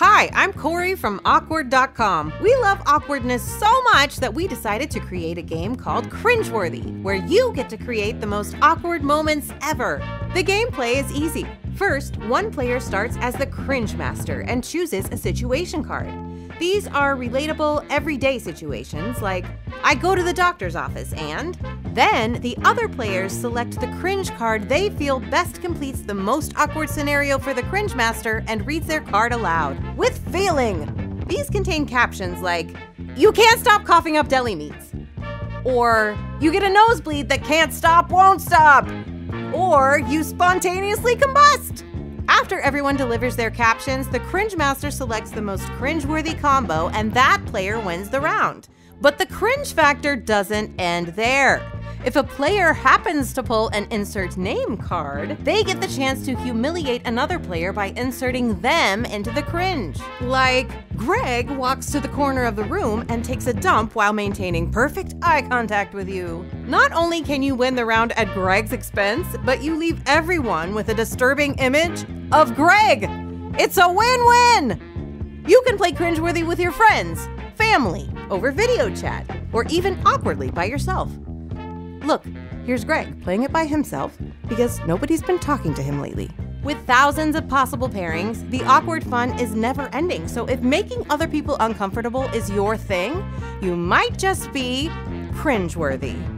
Hi, I'm Corey from Awkward.com. We love awkwardness so much that we decided to create a game called Cringeworthy, where you get to create the most awkward moments ever. The gameplay is easy. First, one player starts as the Cringe Master and chooses a situation card. These are relatable, everyday situations like, I go to the doctor's office and. Then, the other players select the cringe card they feel best completes the most awkward scenario for the cringe master and reads their card aloud. With feeling! These contain captions like, You can't stop coughing up deli meats. Or, You get a nosebleed that can't stop, won't stop. Or, You spontaneously combust. After everyone delivers their captions, the cringe master selects the most cringeworthy combo, and that player wins the round. But the cringe factor doesn't end there. If a player happens to pull an insert name card, they get the chance to humiliate another player by inserting them into the cringe. Like, Greg walks to the corner of the room and takes a dump while maintaining perfect eye contact with you. Not only can you win the round at Greg's expense, but you leave everyone with a disturbing image of Greg. It's a win win! You can play Cringeworthy with your friends, family, over video chat, or even awkwardly by yourself. Look, here's Greg playing it by himself because nobody's been talking to him lately. With thousands of possible pairings, the awkward fun is never ending. So if making other people uncomfortable is your thing, you might just be cringeworthy.